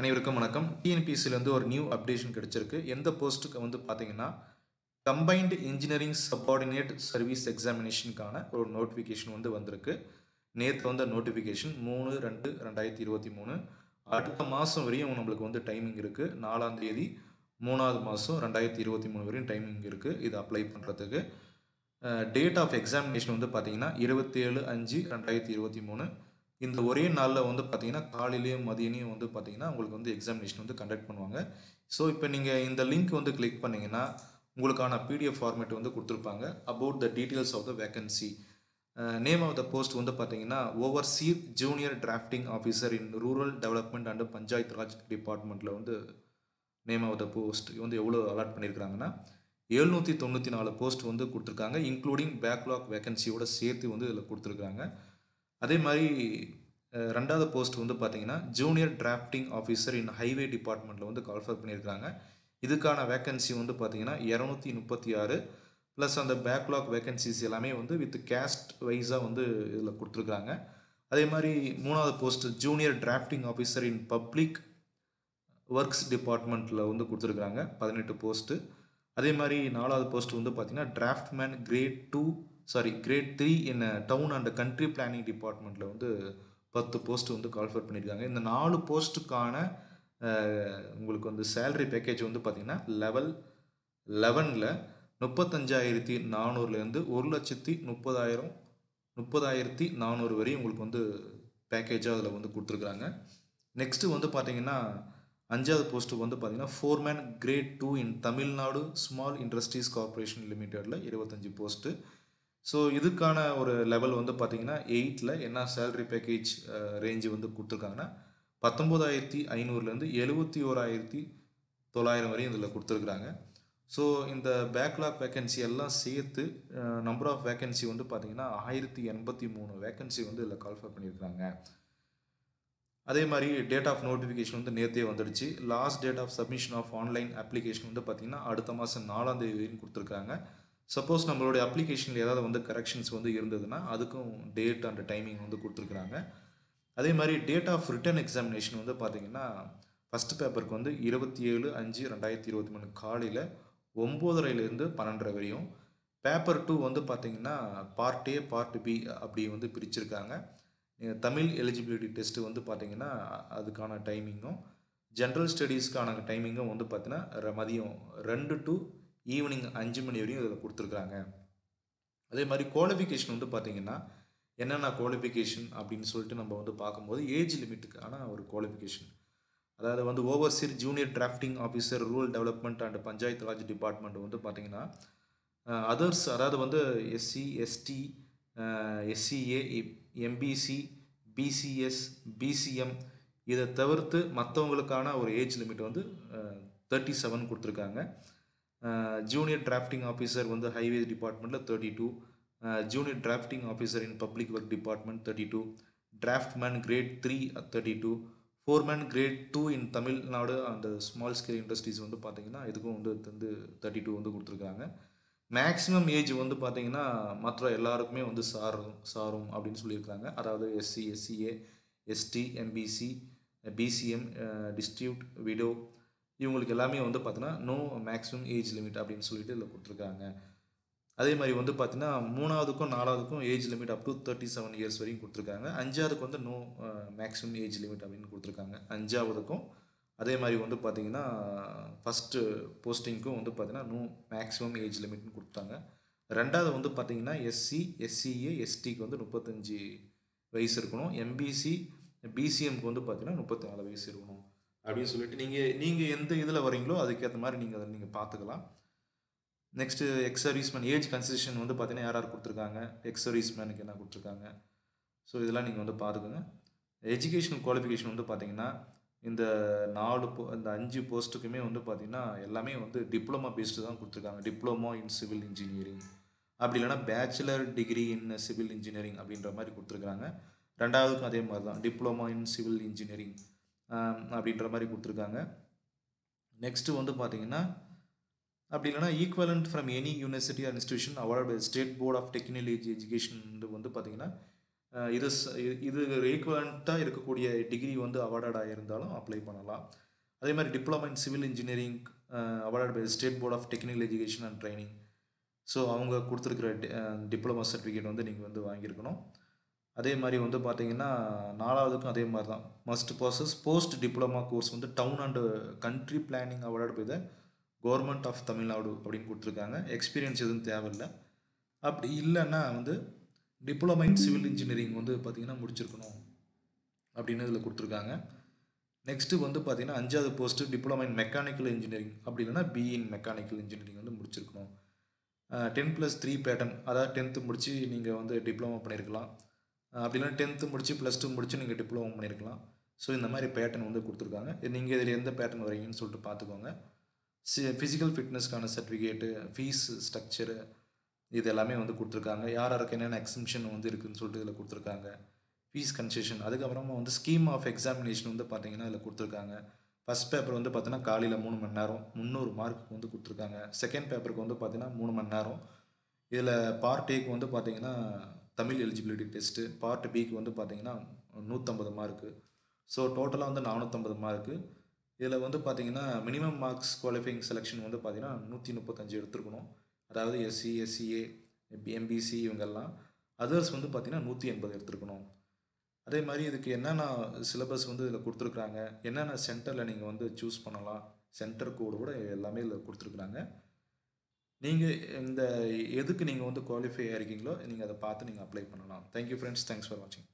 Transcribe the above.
அனைவருக்கும் வணக்கம். டிஎன்பிஎஸ்சிலேருந்து ஒரு நியூ அப்டேஷன் கிடைச்சிருக்கு. எந்த போஸ்ட்டுக்கு வந்து பார்த்தீங்கன்னா கம்பைன்டு இன்ஜினியரிங் சப்பார்டினேட் சர்வீஸ் எக்ஸாமினேஷனுக்கான ஒரு நோட்டிஃபிகேஷன் வந்து வந்திருக்கு. நேற்று வந்த நோட்டிஃபிகேஷன் மூணு ரெண்டு ரெண்டாயிரத்தி இருபத்தி மூணு. அடுத்த மாதம் வரையும் நம்மளுக்கு வந்து டைமிங் இருக்குது நாலாம் தேதி மூணாவது மாதம் ரெண்டாயிரத்தி இருபத்தி மூணு வரையும் டைமிங் இருக்குது இது அப்ளை பண்ணுறதுக்கு டேட் ஆஃப் எக்ஸாமினேஷன் வந்து பார்த்தீங்கன்னா இருபத்தேழு அஞ்சு ரெண்டாயிரத்தி இருபத்தி மூணு. இந்த ஒரே நாளில் வந்து பார்த்தீங்கன்னா காலையிலையும் மதியனையும் வந்து பார்த்தீங்கன்னா உங்களுக்கு வந்து எக்ஸாமினேஷன் வந்து கண்டக்ட் பண்ணுவாங்க. ஸோ இப்போ நீங்கள் இந்த லிங்க் வந்து கிளிக் பண்ணிங்கன்னா உங்களுக்கான பிடிஎஃப் ஃபார்மேட் வந்து கொடுத்துருப்பாங்க. About the details of the vacancy name of the post வந்து பார்த்தீங்கன்னா overseer junior drafting officer in rural development and Panchayat Raj டிபார்ட்மெண்ட்டில் வந்து நேம் ஆஃப் த போஸ்ட் வந்து எவ்வளோ அலாட் பண்ணியிருக்காங்கன்னா எழுநூற்றி தொண்ணூற்றி நாலு போஸ்ட் வந்து கொடுத்துருக்காங்க. இன்க்ளூடிங் பேக்லாக் வேகன்சியோட சேர்த்து வந்து இதில் கொடுத்துருக்காங்க. அதே மாதிரி ரெண்டாவது போஸ்ட் வந்து பார்த்தீங்கன்னா junior drafting officer in highway டிபார்ட்மெண்ட்டில் வந்து கால்ஃபர் பண்ணியிருக்காங்க இதுக்கான வேகன்சி வந்து பார்த்தீங்கன்னா இரநூத்தி முப்பத்தி ஆறு ப்ளஸ் அந்த பேக்லாக் வேகன்சிஸ் எல்லாமே வந்து வித் கேஸ்ட் வைஸாக வந்து இதில் கொடுத்துருக்காங்க அதே மாதிரி மூணாவது post junior drafting officer in public works டிபார்ட்மெண்ட்டில் வந்து கொடுத்துருக்குறாங்க பதினெட்டு போஸ்ட்டு அதே மாதிரி நாலாவது போஸ்ட் வந்து பார்த்திங்கன்னா draftsman grade two sorry grade three என்ன டவுன் அண்ட் கண்ட்ரி பிளானிங் டிபார்ட்மெண்ட்டில் வந்து பத்து போஸ்ட் வந்து கால்ஃபர் பண்ணியிருக்காங்க இந்த நாலு போஸ்ட்டுக்கான உங்களுக்கு வந்து சேலரி பேக்கேஜ் வந்து பார்த்தீங்கன்னா லெவல் லெவனில் முப்பத்தஞ்சாயிரத்தி நானூறுலேருந்து ஒரு லட்சத்தி முப்பதாயிரம் முப்பதாயிரத்தி நானூறு வரையும் உங்களுக்கு வந்து பேக்கேஜாக அதில் வந்து கொடுத்துருக்குறாங்க. நெக்ஸ்ட்டு வந்து பார்த்தீங்கன்னா அஞ்சாவது போஸ்ட்டு வந்து பார்த்தீங்கன்னா foreman grade two in Tamil Nadu small industries corporation லிமிட்டெடில் இருபத்தஞ்சி போஸ்ட்டு ஸோ இதுக்கான ஒரு லெவல் வந்து பார்த்தீங்கன்னா எயிட்டில் என்ன சேலரி பேக்கேஜ் ரேஞ்சு வந்து கொடுத்துருக்காங்கன்னா பத்தொம்போதாயிரத்தி ஐநூறுலேருந்து எழுபத்தி ஓராயிரத்தி தொள்ளாயிரம் வரையும் இதில் கொடுத்துருக்குறாங்க. ஸோ இந்த பேக்லாக் வேக்கன்சி எல்லாம் சேர்த்து நம்பர் ஆஃப் வேகன்சி வந்து பார்த்தீங்கன்னா ஆயிரத்தி எண்பத்தி மூணு வேக்கன்சி வந்து இதில் கால்ஃபர் பண்ணியிருக்காங்க அதே மாதிரி டேட் ஆஃப் நோட்டிஃபிகேஷன் வந்து நேற்றே வந்துடுச்சு. Last date of submission of online application வந்து பார்த்தீங்கன்னா அடுத்த மாதம் நாலாம் தேதி வரையும் கொடுத்துருக்காங்க சப்போஸ் நம்மளுடைய அப்ளிகேஷனில் ஏதாவது வந்து கரெக்ஷன்ஸ் வந்து இருந்ததுன்னா அதுக்கும் டேட் அண்ட் டைமிங் வந்து கொடுத்துருக்குறாங்க. அதே மாதிரி டேட் ஆஃப் ரிட்டன் எக்ஸாமினேஷன் வந்து பார்த்தீங்கன்னா ஃபஸ்ட் பேப்பருக்கு வந்து இருபத்தி ஏழு அஞ்சு ரெண்டாயிரத்தி இருபத்தி மூணு காலையில் ஒம்போதரையிலேருந்து பன்னெண்டரை வரையும். பேப்பர் டூ வந்து பார்த்தீங்கன்னா பார்ட் ஏ பார்ட் பி அப்படி வந்து பிரிச்சிருக்காங்க. தமிழ் எலிஜிபிலிட்டி டெஸ்ட்டு வந்து பார்த்தீங்கன்னா அதுக்கான டைமிங்கும் ஜென்ரல் ஸ்டடீஸ்க்கான டைமிங்கும் வந்து பார்த்தீங்கன்னா மதியம் ரெண்டு டு ஈவினிங் அஞ்சு மணி வரையும் இதில் கொடுத்துருக்குறாங்க. அதே மாதிரி குவாலிஃபிகேஷன் வந்து பார்த்தீங்கன்னா என்னென்ன குவாலிஃபிகேஷன் அப்படின்னு சொல்லிட்டு நம்ம வந்து பார்க்கும்போது ஏஜ் லிமிட்டுக்கான ஒரு குவாலிஃபிகேஷன் அதாவது வந்து overseer junior drafting officer rural development and Panchayat Raj department வந்து பார்த்திங்கன்னா அதர்ஸ் அதாவது வந்து SC ST SCA MBC BCS BCM இதை தவிர்த்து மற்றவங்களுக்கான ஒரு ஏஜ் லிமிட் வந்து தேர்ட்டி செவன் கொடுத்துருக்காங்க. ஜூனியர் டிராஃப்டிங் ஆஃபீஸர் வந்து ஹைவே டிபார்ட்மெண்ட்டில் thirty two junior drafting officer in public work department thirty two draftsman grade three thirty two foreman grade two in Tamil Nadu அந்த small scale industries வந்து பார்த்தீங்கன்னா இதுக்கும் வந்து வந்து thirty two வந்து கொடுத்துருக்காங்க. மேக்ஸிமம் ஏஜ் வந்து பார்த்தீங்கன்னா மற்ற எல்லாருக்குமே வந்து சாரும் சாரும் அப்படின்னு சொல்லியிருக்காங்க. அதாவது SC SCA ST MBC BCM destitute widow இவங்களுக்கு எல்லாமே வந்து பார்த்தீங்கன்னா நோ மேக்ஸிமம் ஏஜ் லிமிட் அப்படின்னு சொல்லிட்டு இதில் கொடுத்துருக்காங்க. அதே மாதிரி வந்து பார்த்தீங்கன்னா மூணாவதுக்கும் நாலாவதுக்கும் age limit up to thirty seven years வரையும் கொடுத்துருக்காங்க. அஞ்சாவதுக்கு வந்து நோ மேக்ஸிமம் ஏஜ் லிமிட் அப்படின்னு கொடுத்துருக்காங்க. அஞ்சாவதுக்கும் அதே மாதிரி வந்து பார்த்தீங்கன்னா ஃபஸ்ட்டு போஸ்டிங்க்கும் வந்து பார்த்தீங்கன்னா நோ மேக்ஸிமம் ஏஜ் லிமிட்னு கொடுத்தாங்க. ரெண்டாவது வந்து பார்த்தீங்கன்னா எஸ்சி எஸ்சிஏ எஸ்டிக்கு வந்து முப்பத்தஞ்சு வயசு இருக்கணும். எம்பிசி பிசிஎம்க்கு வந்து பார்த்தீங்கன்னா முப்பத்தி நாலு வயசு இருக்கணும். அப்படின்னு சொல்லிட்டு நீங்கள் நீங்கள் எந்த இதில் வரீங்களோ அதுக்கேற்ற மாதிரி நீங்கள் அதை நீங்கள் பார்த்துக்கலாம். Next ex serviceman age concession வந்து பார்த்தீங்கன்னா யார் யார் கொடுத்துருக்காங்க? எக்ஸ் சர்வீஸ்மேனுக்கு என்ன கொடுத்துருக்காங்க? ஸோ இதெல்லாம் நீங்கள் வந்து பார்த்துக்கோங்க. எஜுகேஷனல் குவாலிஃபிகேஷன் வந்து பார்த்தீங்கன்னா இந்த நாலு போ இந்த அஞ்சு போஸ்ட்டுக்குமே வந்து பார்த்திங்கன்னா எல்லாமே வந்து டிப்ளமா பேஸ்டு தான் கொடுத்துருக்காங்க. டிப்ளமோ இன் சிவில் இன்ஜினியரிங் அப்படி இல்லைன்னா bachelor degree in civil engineering அப்படின்ற மாதிரி கொடுத்துருக்காங்க ரெண்டாவதுக்கும் அதே மாதிரி தான். டிப்ளமோ இன் சிவில் இன்ஜினியரிங் அப்படின்ற மாதிரி கொடுத்துருக்காங்க. நெக்ஸ்ட்டு வந்து பார்த்தீங்கன்னா அப்படி இல்லைனா equivalent from any university or institution award by state board of technology education வந்து பார்த்தீங்கன்னா இது இது ஈக்குவலண்ட்டாக இருக்கக்கூடிய டிகிரி வந்து அவார்டடாக இருந்தாலும் அப்ளை பண்ணலாம். அதே மாதிரி diploma in civil engineering award by state board of technical education and training so அவங்க கொடுத்துருக்குற டிப்ளமா சர்டிஃபிகேட் வந்து நீங்கள் வந்து வாங்கியிருக்கணும். அதே மாதிரி வந்து பார்த்தீங்கன்னா நாலாவதுக்கும் அதே மாதிரி தான் must possess post diploma course வந்து town and country planning award by government of Tamil Nadu அப்படின்னு கொடுத்துருக்காங்க எக்ஸ்பீரியன்ஸ் எதுவும் தேவையில்லை. அப்படி இல்லைன்னா வந்து டிப்ளமா இன் சிவில் இன்ஜினியரிங் வந்து பார்த்தீங்கன்னா முடிச்சிருக்கணும் அப்படின்னு இதில் கொடுத்துருக்காங்க. நெக்ஸ்ட்டு வந்து பார்த்திங்கன்னா அஞ்சாவது post diploma in mechanical engineering அப்படி இல்லைன்னா பிஇ இன் மெக்கானிக்கல் இன்ஜினியரிங் வந்து முடிச்சிருக்கணும். டென் ப்ளஸ் த்ரீ பேட்டர்ன் அதாவது டென்த்து முடித்து நீங்கள் வந்து டிப்ளமோ பண்ணியிருக்கலாம் அப்படி இல்லைனா டென்த்து முடித்து ப்ளஸ் டூ முடித்து நீங்கள் டிப்ளமோ பண்ணியிருக்கலாம் ஸோ இந்த மாதிரி பேட்டர்ன் வந்து கொடுத்துருக்காங்க. நீங்கள் இதில் எந்த பேட்டர்ன் வரீங்கன்னு சொல்லிட்டு பார்த்துக்கோங்க. சி ஃபிசிக்கல் ஃபிட்னஸ்க்கான சர்டிஃபிகேட்டு ஃபீஸ் ஸ்ட்ரக்சரு இது எல்லாமே வந்து கொடுத்துருக்காங்க. யார் யாருக்கு என்னென்ன எக்ஸிபிஷன் வந்து இருக்குதுன்னு சொல்லிட்டு இதில் கொடுத்துருக்காங்க. ஃபீஸ் கன்செஷன் அதுக்கப்புறமா வந்து ஸ்கீம் ஆஃப் எக்ஸாமினேஷன் வந்து பார்த்தீங்கன்னா இதில் கொடுத்துருக்காங்க. ஃபஸ்ட் பேப்பர் வந்து பார்த்தீங்கன்னா காலையில் மூணு மணி நேரம் முந்நூறு மார்க்குக்கு வந்து கொடுத்துருக்காங்க. செகண்ட் பேப்பருக்கு வந்து பார்த்தீங்கன்னா மூணு மணி நேரம். இதில் பார்ட் ஏக்கு வந்து பார்த்தீங்கன்னா தமிழ் எலிஜிபிலிட்டி டெஸ்ட்டு பார்ட் பிக்கு வந்து பார்த்தீங்கன்னா நூற்றம்பது மார்க்கு ஸோ டோட்டலாக வந்து நானூற்றம்பது மார்க்கு இதில் வந்து பார்த்தீங்கன்னா மினிமம் மார்க்ஸ் குவாலிஃபைங் செலெக்ஷன் வந்து பார்த்தீங்கன்னா நூற்றி முப்பத்தஞ்சு எடுத்துருக்கணும். அதாவது எஸ்சி எஸ்சிஏ எம்பிசி இவங்கெல்லாம். அதர்ஸ் வந்து பார்த்தீங்கன்னா நூற்றி எண்பது எடுத்துருக்கணும். அதே மாதிரி இதுக்கு என்னென்ன சிலபஸ் வந்து இதில் கொடுத்துருக்குறாங்க? என்னென்ன சென்டரில் நீங்கள் வந்து சூஸ் பண்ணலாம்? சென்டர் கோடு கூட எல்லாமே இதில் கொடுத்துருக்குறாங்க. நீங்கள் இந்த எதுக்கு நீங்கள் வந்து குவாலிஃபை ஆகிருக்கீங்களோ நீங்கள் அதை பார்த்து நீங்கள் அப்ளை பண்ணலாம். தேங்க்யூ ஃப்ரெண்ட்ஸ் தேங்க்ஸ் ஃபார் வாட்சிங்